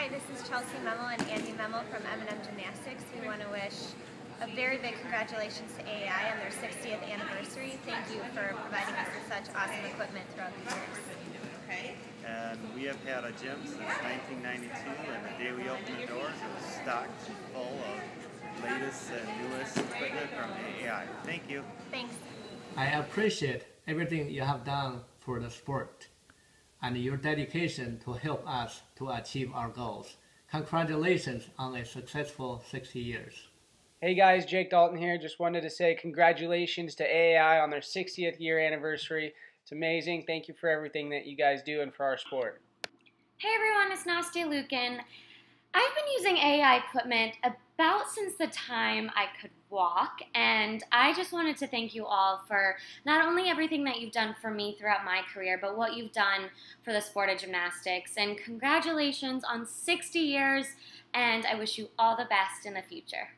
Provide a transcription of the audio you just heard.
Hi, this is Chelsea Memmel and Andy Memmel from M&M Gymnastics. We want to wish a very big congratulations to AAI on their 60th anniversary. Thank you for providing us with such awesome equipment throughout the years. And we have had a gym since 1992, and the day we opened the doors, it was stocked full of latest and newest equipment from AAI. Thank you. Thanks. I appreciate everything you have done for the sport and your dedication to help us to achieve our goals. Congratulations on a successful 60 years. Hey guys, Jake Dalton here. Just wanted to say congratulations to AAI on their 60th year anniversary. It's amazing. Thank you for everything that you guys do and for our sport. Hey everyone, it's Nastia Liukin. I've been using AAI equipment about since the time I could walk, and I just wanted to thank you all for not only everything that you've done for me throughout my career, but what you've done for the sport of gymnastics. And congratulations on 60 years, and I wish you all the best in the future.